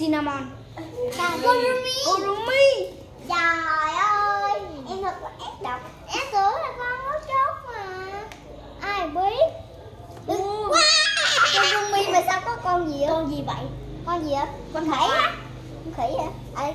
cinnamon. Kurumi kurumi Trời ơi Em thật là ác độc. Em tưởng là con nó chốt mà. Ai biết? Wow. Kurumi mà sao có con gì á? Con gì vậy? Con gì á? Con khỉ à? á Con khỉ hả? Ê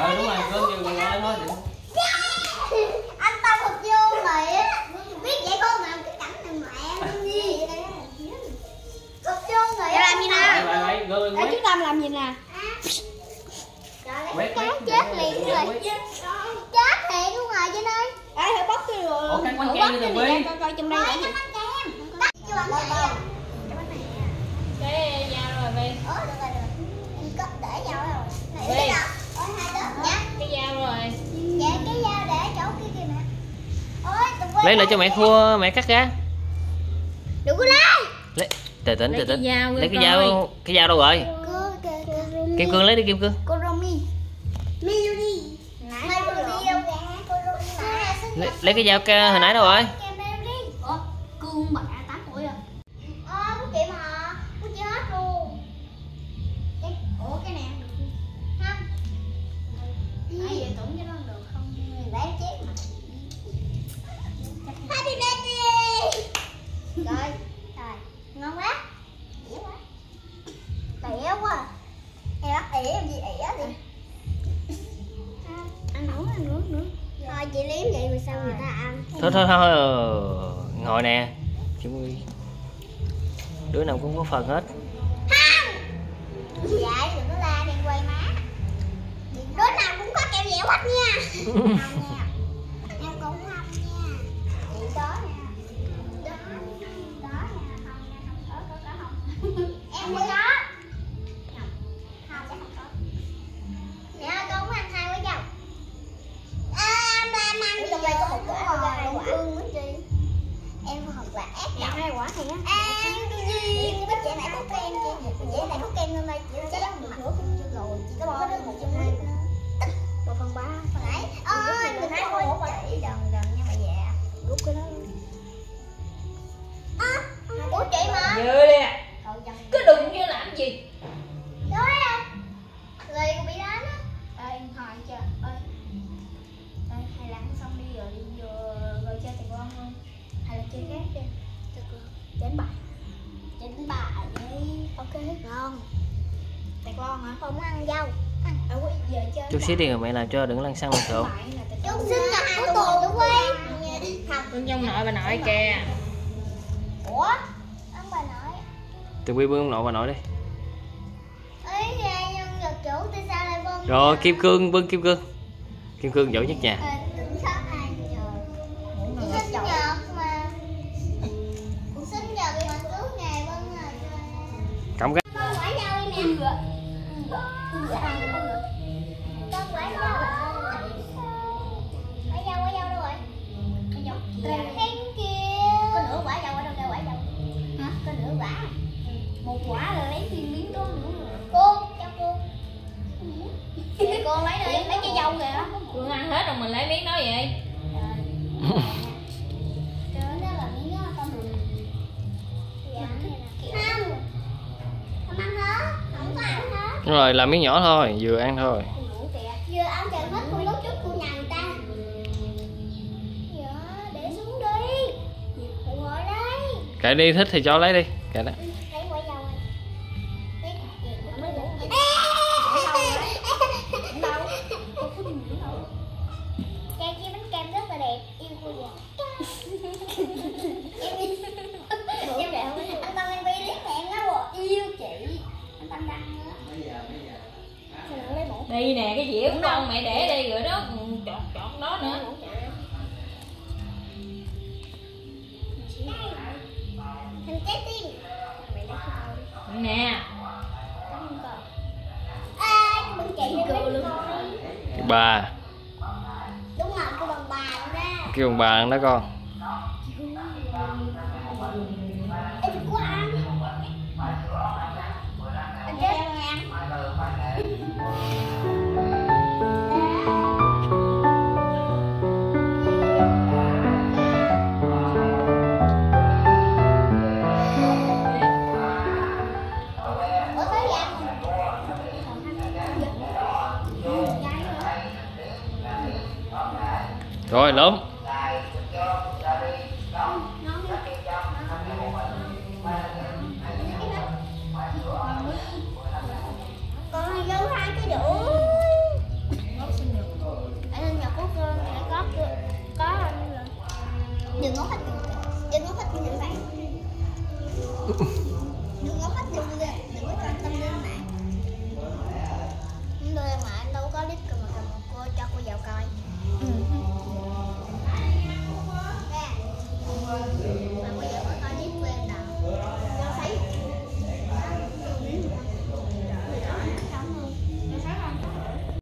Ờ đúng rồi, cơm kêu người lên thôi Anh tao thật vô mày á Biết vậy con mà cái cảnh này mẹ gì vậy Thật vô mày Để làm gì quét. chúng ta làm gì nè? Quét, Cá chết liền rồi. Chết thiệt luôn rồi Vinh ơi. Ê, hãy bóc cái rồi Ủa, cái bánh kem đi cái Tường coi coi trong đây cái bánh kem. Bắt cho bánh kem. Cái dao rồi Vi Ủa được rồi được để dao rồi Lấy lại cho mẹ khua, mẹ cắt ra. Đừng có lấy. Lấy, từ tỉnh, Lấy từ dao Lấy cái dao, cái dao đâu rồi? Kim Cương lấy đi Kim Cương. Lấy, lấy cái dao ca hồi nãy đâu rồi? Cương bà người ta ăn Thôi thôi thôi ờ, Ngồi nè. Ơi Đứa nào cũng có phần hết. Dạ đừng có la đừng quay má. Đứa nào cũng có kẹo dẻo hết nha Dạ, hai quả này á. À, gì? Biết chị này có kem chị Chị này có kem nên đây chị nữa cũng chưa rồi. Chị có bỏ được một trong hai một phần ba Hồi nãy Ôi, mình thấy hôn chị. Đần đần nha bà già. Rút cái đó luôn À, của chị mà. Dư đi cứ đụng như làm gì? Đó của bị đánh á. Ê, chưa hay là ăn xong đi rồi đi vô Rồi chơi tiền con không? Hay là chơi khác đi đến bài. Chính bà đi ok. Ngon. Tẹt lon hả? Không ăn dâu. Ăn. Ở quê giờ chơi Chút xíu đi rồi mẹ làm cho đừng lăn xăng bài là tẹt Chúng sinh là hai tuần đúng không? Con trong nội bà nội kìa. Ủa? Ông bà nội. Tường vi bưng ông nội bà nội đi. Rồi kim cương bưng kim cương. Kim cương giỏi nhất nhà Cô, cô cô lấy đi, lấy cái dâu kìa Phương ăn hết rồi mình lấy miếng đó vậy Trời ơi, nó là miếng đó con đừng Không Không ăn hết Không có ăn hết Đúng rồi làm miếng nhỏ thôi vừa ăn thôi. Vừa ăn chừng hết con đốt chút của nhà người ta. Dạ, để xuống đi. Kệ thích thì cho lấy đi. Kệ đó Đây nè cái dĩa của con mẹ để đây rồi đó. Ừ, chọt chọt đó nữa. Thành trái tim. Nè. Bà. Đúng rồi, cái bằng bà ăn đó con. Em đừng rồi lớn ờ, đừng có hết đừng có hết đừng phải đừng có hết đừng đừng đừng có quan tâm lên mạng. Đôi mà anh đâu có clip mà cầm một cô cho cô vào coi. Ừ.